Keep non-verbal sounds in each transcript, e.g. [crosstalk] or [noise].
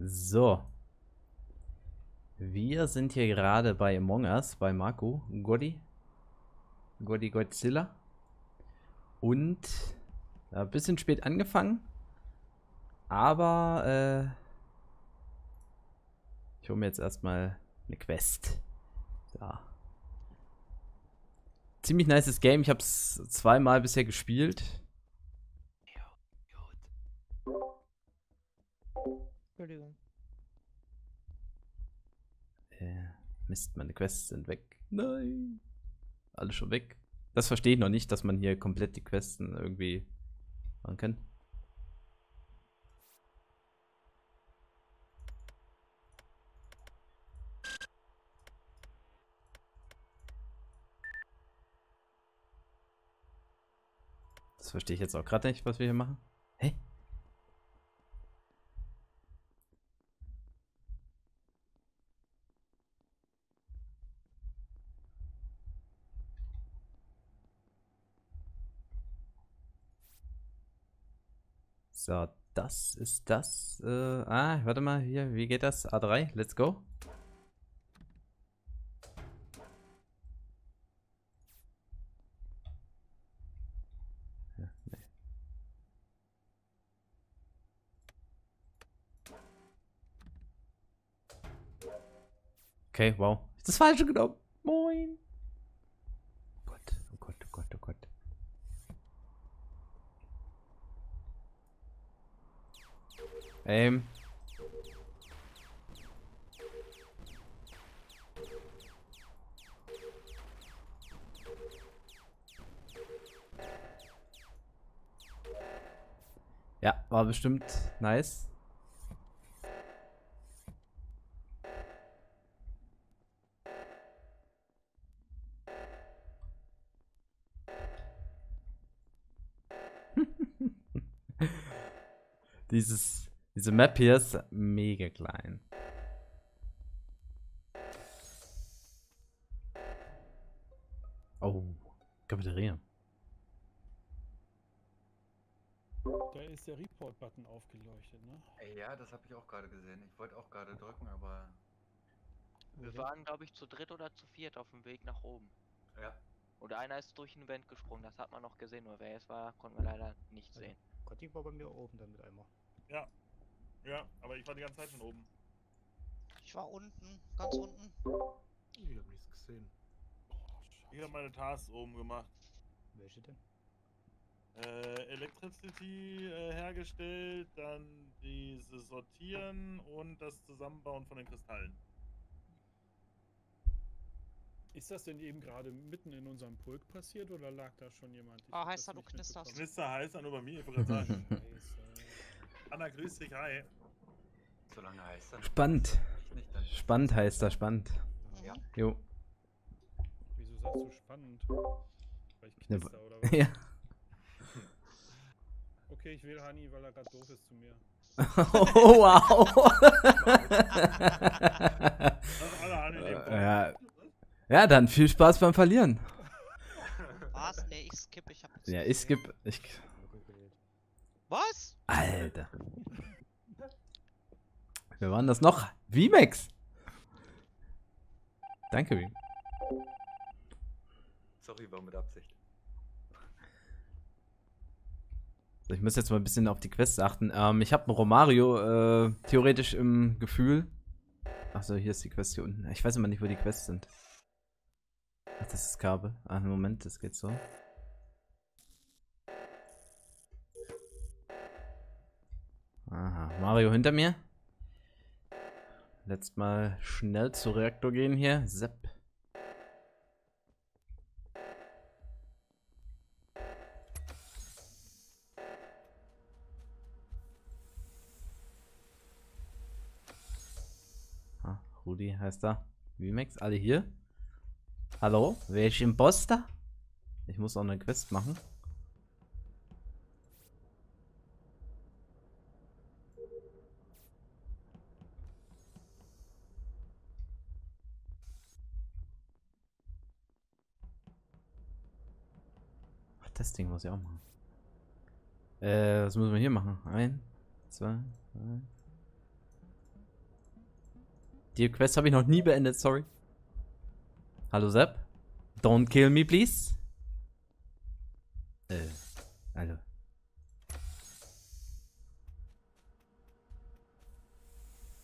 So. Wir sind hier gerade bei Among Us, bei Marco, Gotti. Gotti Godzilla. Und ein bisschen spät angefangen. Aber äh, ich hole mir jetzt erstmal eine Quest. Da. Ziemlich nices Game. Ich habe es zweimal bisher gespielt. Entschuldigung. Äh, Mist, meine Quests sind weg. Nein. Alle schon weg. Das verstehe ich noch nicht, dass man hier komplett die Questen irgendwie machen kann. Das verstehe ich jetzt auch gerade nicht, was wir hier machen. Hä? So, das ist das. Äh, ah, warte mal, hier, wie geht das? A3, let's go. Ja, nee. Okay, wow. Das falsche genommen? Moin. Oh Gott, oh Gott, oh Gott, oh Gott. Aim. Ja, war bestimmt nice. [laughs] Dieses, diese Map hier ist mega klein. Oh, Cafeteria. Da ist der Report-Button aufgeleuchtet, ne? Ja, das habe ich auch gerade gesehen. Ich wollte auch gerade drücken, aber Wir waren, glaube ich, zu dritt oder zu viert auf dem Weg nach oben. ja. Oder einer ist durch ein Vent gesprungen, das hat man noch gesehen, nur wer es war, konnten wir leider nicht sehen. Gotti war bei mir oben dann mit einmal. Ja. Ja, aber ich war die ganze Zeit schon oben. Ich war unten, ganz unten. Ich hab nichts gesehen. Ich habe meine Tasks oben gemacht. Welche denn? Äh, Electricity äh, hergestellt, dann dieses Sortieren und das Zusammenbauen von den Kristallen. Ist das denn eben gerade mitten in unserem Pulk passiert oder lag da schon jemand? Ich Ah, hab heißt da, du knisterst. Knister heißt dann über mir, ich wollte gerade sagen. [laughs] Anna, grüß dich, hi. Solange heißt dann. Spannend. Spannend heißt das, spannend. Ja. Jo. Wieso sagst du spannend? Weil ich Ne, knister oder was? [laughs] Ja. Okay, ich wähle Hani, weil er gerade doof ist zu mir. [laughs] Oh, wow. Ja. ja, dann viel Spaß beim Verlieren. Was? Nee, ich skippe, ich hab Ja, ich gesehen. skip. Ich, Was? Alter. Wer war denn das noch? VMAX. Danke, Vim. Sorry, war mit Absicht. So, ich muss jetzt mal ein bisschen auf die Quests achten. Ähm, ich habe einen Romario äh, theoretisch im Gefühl. Achso, hier ist die Quest hier unten. Ich weiß immer nicht, wo die Quests sind. Ach, das ist Kabel. Ah, Moment, das geht so. Aha, Mario hinter mir. Letzt mal schnell zu Reaktor gehen hier. Sepp. Ah, Rudi heißt da. VMAX, alle hier? Hallo? Ist Imposter? Ich muss auch eine Quest machen. Ding muss ich auch machen. Äh, was müssen wir hier machen? Ein, zwei, drei. Die Quest habe ich noch nie beendet, sorry. Hallo Sepp? Don't kill me, please. Äh, hallo.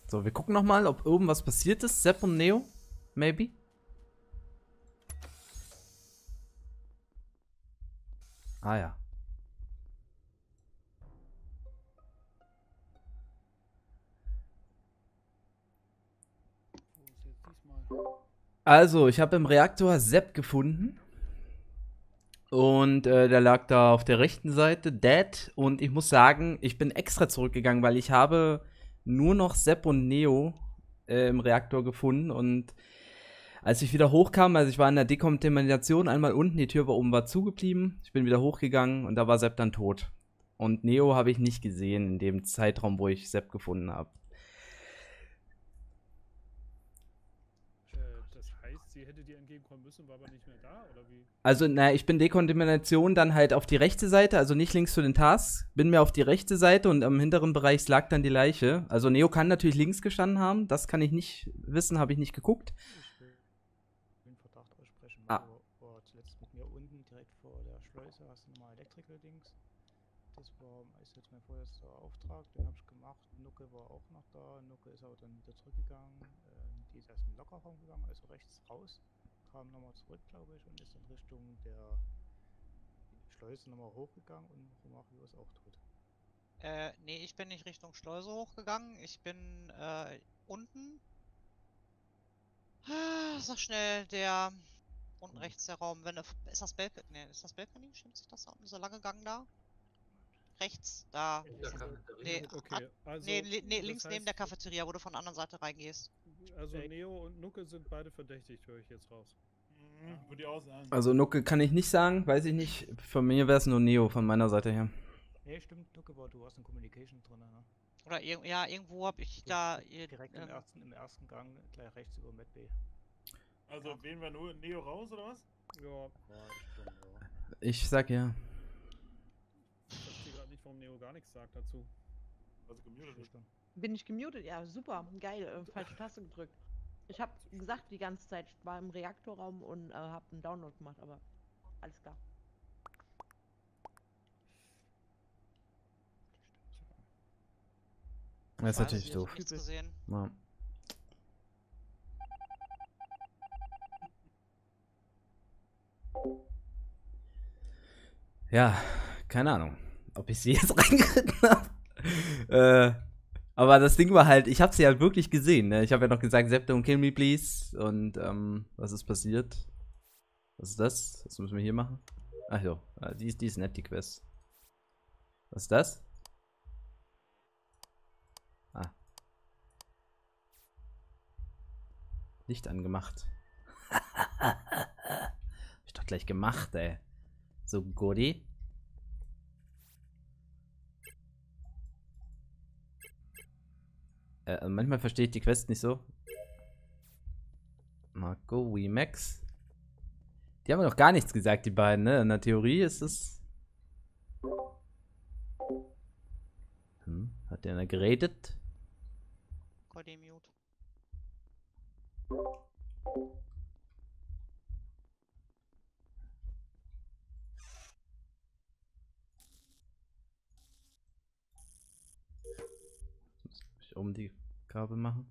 So, wir gucken nochmal, ob irgendwas passiert ist. Sepp und Neo? Maybe? Ah ja. Also, ich habe im Reaktor Sepp gefunden. Und äh, der lag da auf der rechten Seite, dead. Und ich muss sagen, ich bin extra zurückgegangen, weil ich habe nur noch Sepp und Neo äh, im Reaktor gefunden. Und als ich wieder hochkam, also ich war in der Dekontamination, einmal unten, die Tür war oben war zugeblieben. Ich bin wieder hochgegangen und da war Sepp dann tot. Und Neo habe ich nicht gesehen in dem Zeitraum, wo ich Sepp gefunden habe. Äh, das heißt, sie hätte dir entgegenkommen müssen, war aber nicht mehr da, oder wie? Also, na, ich bin Dekontamination dann halt auf die rechte Seite, also nicht links zu den Tasks. Bin mir auf die rechte Seite und am hinteren Bereich lag dann die Leiche. Also, Neo kann natürlich links gestanden haben. Das kann ich nicht wissen, habe ich nicht geguckt. Ich will den Verdacht aussprechen. Ah. Mario war zuletzt mit mir unten direkt vor der Schleuse, hast du nochmal Electrical-Dings. Das war ist jetzt mein vorletzter Auftrag, den habe ich gemacht. Nucke war auch noch da. Nucke ist aber dann wieder zurückgegangen. Ähm, die ist erst in den Lockerraum gegangen, also rechts raus. Kam nochmal zurück, glaube ich, und ist in Richtung der Schleuse nochmal hochgegangen und Romario ist auch tot. Äh, nee, ich bin nicht Richtung Schleuse hochgegangen. Ich bin äh, unten. Ah, Sag schnell, der unten rechts der Raum. Wenn ist das Balkon? Nee, ist das Balkon? Stimmt sich das da unten? Dieser lange Gang da? Rechts, da. In der Cafeteria. Nee, Okay, also. nee, nee links neben der Cafeteria, wo du von der anderen Seite reingehst. Also Neo und Nucke sind beide verdächtigt, höre ich jetzt raus. Mhm, Würde ich auch sagen. Also, Nucke kann ich nicht sagen, weiß ich nicht. Von mir wäre es nur Neo, von meiner Seite her. Nee, stimmt, Nucke war, du hast eine Communication drin, ne? Oder ir ja, irgendwo hab ich da. äh, Direkt im, ähm, ersten, im ersten Gang, gleich rechts über Medbay. Also wählen wir nur Neo raus oder was? Ja. Ich sag ja. Warum Neo gar nichts sagt dazu. Also gemutet ist. Schüchtern. Bin ich gemutet? Ja, super, geil, äh, falsche [laughs] Taste gedrückt. Ich habe gesagt die ganze Zeit, ich war im Reaktorraum und äh, habe einen Download gemacht, aber alles klar. Das ist natürlich doof. Ja. Ja, keine Ahnung, ob ich sie jetzt [laughs] reingeritten habe. äh, aber das Ding war halt, ich habe sie halt wirklich gesehen. Ne? Ich habe ja noch gesagt, Sepp, don't kill me, please. Und ähm, was ist passiert? Was ist das? Was müssen wir hier machen? Ach jo, ah, die, ist- die ist nett, die Quest. Was ist das? Ah. Licht angemacht. [laughs] Hab ich doch gleich gemacht, ey. So, Goody. Äh, manchmal verstehe ich die Quest nicht so. Marco, Max. Die haben noch gar nichts gesagt, die beiden, ne? In der Theorie ist es. Hm, hat der da geredet? Mute. Oben die Kabel machen.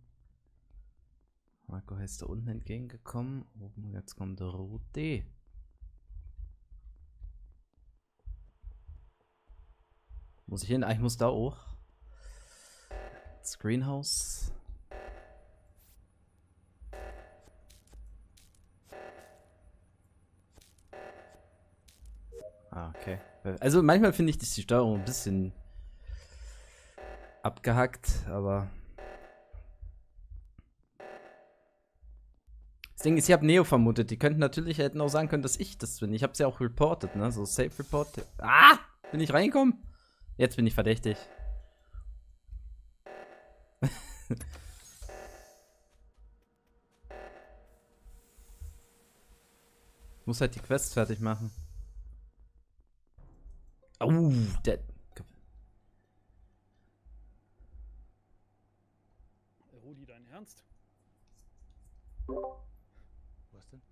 Marco ist da unten entgegengekommen. Oben, jetzt kommt der Rudi. Muss ich hin? Ah, ich muss da hoch. Screenhouse. Ah, okay. Also manchmal finde ich die Steuerung ein bisschen abgehackt, aber. Das Ding ist, ich habe Neo vermutet. Die könnten natürlich hätten auch sagen können, dass ich das bin. Ich habe es ja auch reported, ne? So Safe Report. Ah! Bin ich reingekommen? Jetzt bin ich verdächtig. [laughs] Muss halt die Quest fertig machen. Oh, der. Rudi, dein Ernst? Was denn?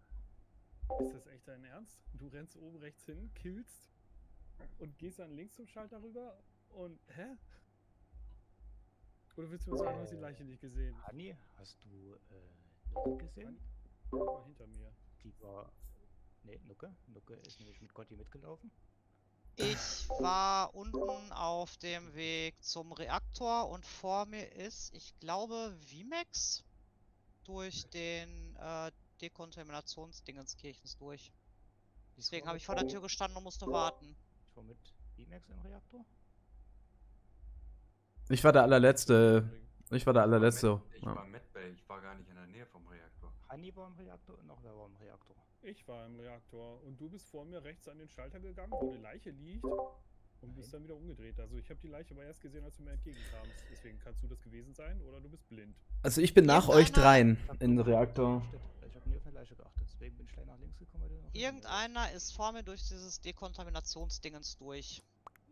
Ist das echt dein Ernst? Du rennst oben rechts hin, killst und gehst dann links zum Schalter rüber und. Hä? Oder willst du mir sagen, du hast die Leiche nicht gesehen? Hanni, hast du äh, Nukke gesehen? Die war hinter mir. Die war. Ne, Nukke. Nukke ist nämlich mit Gotti mitgelaufen. Ich war unten auf dem Weg zum Reaktor und vor mir ist, ich glaube, Vimex durch den äh, Dekontaminationsdingenskirchens durch. Deswegen habe ich vor der Tür gestanden und musste warten. Ich war mit Emax im Reaktor. Ich war der allerletzte. Ich war der allerletzte. Ich war Medbay, ich war gar nicht in der Nähe vom Reaktor. Hanni war im Reaktor und noch wer war im Reaktor. Ich war im Reaktor und du bist vor mir rechts an den Schalter gegangen, wo eine Leiche liegt und bist dann wieder umgedreht. Also ich habe die Leiche aber erst gesehen, als du mir entgegenkamst. Deswegen kannst du das gewesen sein oder du bist blind. Also ich bin nach euch dreien in den Reaktor. Ich habe nie auf eine Leiche geachtet, deswegen bin ich gleich nach links gekommen. Irgendeiner ist vor mir durch dieses Dekontaminationsdingens durch.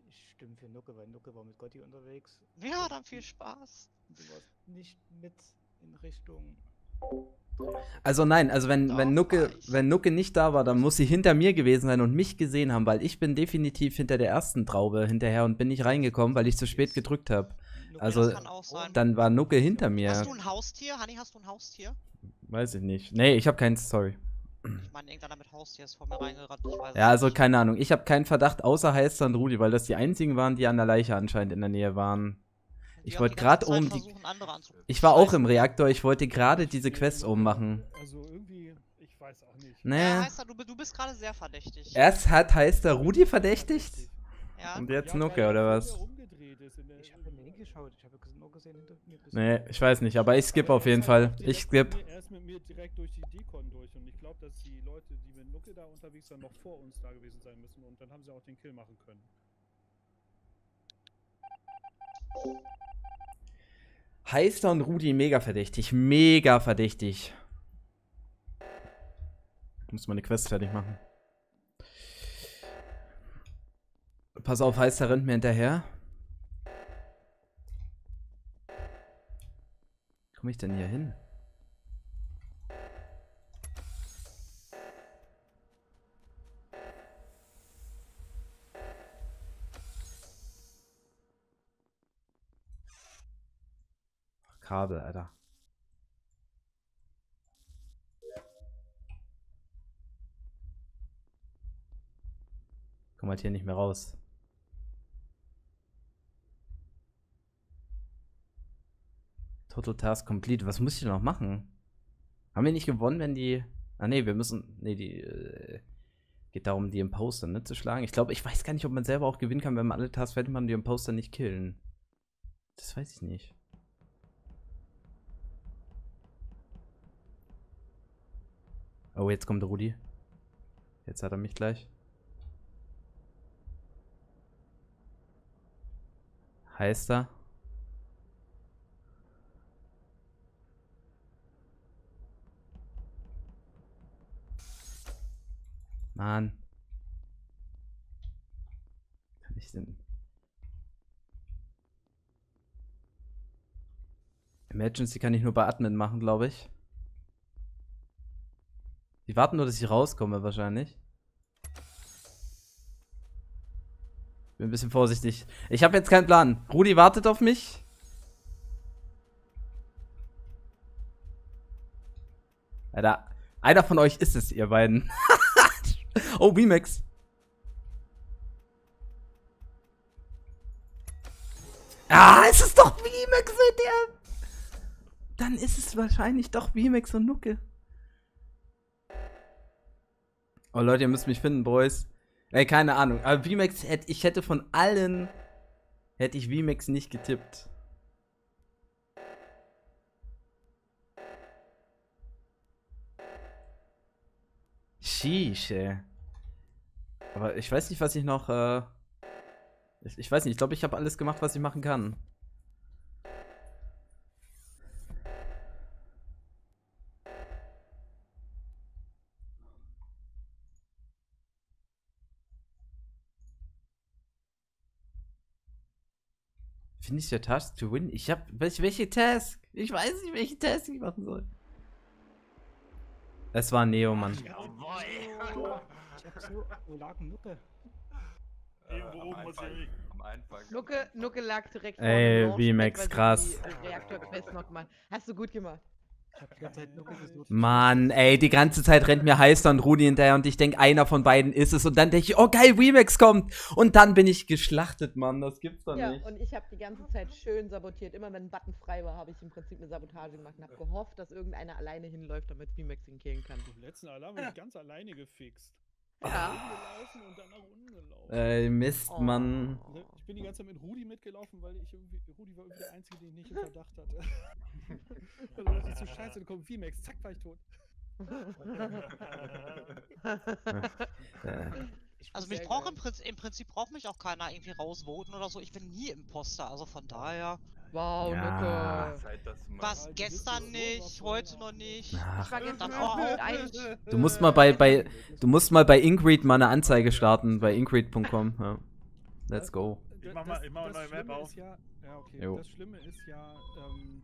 Ich stimme für Nukke, weil Nukke war mit Gotti unterwegs. Ja, dann viel Spaß. Du warst nicht mit in Richtung. Also nein, also wenn, Doch, wenn, Nucke, wenn Nucke nicht da war, dann muss sie hinter mir gewesen sein und mich gesehen haben, weil ich bin definitiv hinter der ersten Traube hinterher und bin nicht reingekommen, weil ich zu spät gedrückt habe. Also. Dann war Nucke hinter mir. Hast du ein Haustier? Hanni, hast du ein Haustier? Weiß ich nicht. Nee, ich habe keins, sorry. Ich meine, irgendeiner mit Haustier ist vor mir reingerannt. Ich weiß es Ja, also nicht. keine Ahnung. Ich habe keinen Verdacht außer Heister und Rudi, weil das die einzigen waren, die an der Leiche anscheinend in der Nähe waren. Ich wollte Zeit oben die- Ich war auch im Reaktor, ich wollte gerade diese Quest oben machen. Also irgendwie, ich weiß auch nicht. Ja, Naja. heißt du, du bist gerade sehr verdächtig. Erst hat Heister Rudi verdächtigt Ja. und jetzt Ja, Nucke, er oder was? mir Ich habe nicht geschaut, ich habe nur gesehen hinter mir. bist Nee, ich weiß nicht, aber ich skippe Aber auf er jeden halt Fall. Ich mir- Er ist mit mir direkt durch die Decon durch und ich glaube, dass die Leute, die mit Nucke da unterwegs waren, noch vor uns da gewesen sein müssen und dann haben sie auch den Kill machen können. Heister und Rudi mega verdächtig. Mega verdächtig. Ich muss meine Quest fertig machen. Pass auf, Heister rennt mir hinterher. Komme ich denn hier hin? Kabel, Alter. Komm halt hier nicht mehr raus. Total Task Complete. Was muss ich denn noch machen? Haben wir nicht gewonnen, wenn die. Ah ne, wir müssen. Ne, die. Äh, geht darum, die Imposter ne, zu schlagen. Ich glaube, ich weiß gar nicht, ob man selber auch gewinnen kann, wenn man alle Tasks fertig machen und die Imposter nicht killen. Das weiß ich nicht. Oh, jetzt kommt Rudi. Jetzt hat er mich gleich. Heißt er? Mann. Kann ich denn. Emergency kann ich nur bei Admin machen, glaube ich. Die warten nur, dass ich rauskomme, wahrscheinlich. Bin ein bisschen vorsichtig. Ich habe jetzt keinen Plan. Rudi wartet auf mich. Alter, einer von euch ist es, ihr beiden. [laughs] oh, VMAX. Ah, ist es doch VMAX, seht ihr? Dann ist es wahrscheinlich doch VMAX und Nucke. Oh Leute, ihr müsst mich finden, Boys. Ey, keine Ahnung. Aber VMAX hätte, ich hätte von allen, hätte ich VMAX nicht getippt. Sheesh, ey. Aber ich weiß nicht, was ich noch, äh, ich, ich weiß nicht, ich glaube, ich habe alles gemacht, was ich machen kann. Finde ich der Task to win? Ich hab. Welche, welche Task? Ich weiß nicht, welche Task ich machen soll. Es war Neo, Mann. Jawohl! Ich hab so. Wo lag denn Nucke? Irgendwo Äh, oben ich-. Nucke, Nucke lag direkt Ey, weil sie krass. Die äh, Reaktorquest noch gemacht. Hast du gut gemacht. Ich hab die ganze Zeit Nucke gesucht. Mann, ey, die ganze Zeit rennt mir Heister und Rudi hinterher und ich denk, einer von beiden ist es. Und dann denke ich, oh geil, Remax kommt. Und dann bin ich geschlachtet, Mann. Das gibt's doch Ja, nicht. und ich habe die ganze Zeit schön sabotiert. Immer wenn ein Button frei war, habe ich im Prinzip eine Sabotage gemacht und habe gehofft, dass irgendeiner alleine hinläuft, damit VMAX ihn killen kann. Im letzten Alarm habe ich [laughs] ganz alleine gefixt. Ja. Rumgelaufen und dann nach unten gelaufen. Ey, Mist, Oh. Mann. Ich bin die ganze Zeit mit Rudi mitgelaufen, weil ich irgendwie, Rudi war irgendwie der Einzige, den ich nicht im Verdacht hatte. [laughs] Dann dachte ich so, scheiße, dann kommt VMAX, zack, war ich tot. Äh, [laughs] Ich Also mich braucht im, Prinzip, im Prinzip braucht mich auch keiner irgendwie rausvoten oder so. Ich bin nie Imposter, also von daher. Wow, Ja. Was gestern nicht, heute noch nicht. Ich ach, war gestern Dann auch auch. mit eigentlich. du musst mal bei, bei, du musst mal bei Ingrid mal eine Anzeige starten, bei ingrid.com. Ja. Let's go. Ich mach mal- ich mach mal neue Map auf. Ja, ja, okay. Jo. Das Schlimme ist ja, ähm,